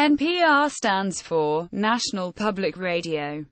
NPR stands for National Public Radio.